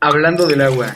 Hablando del agua.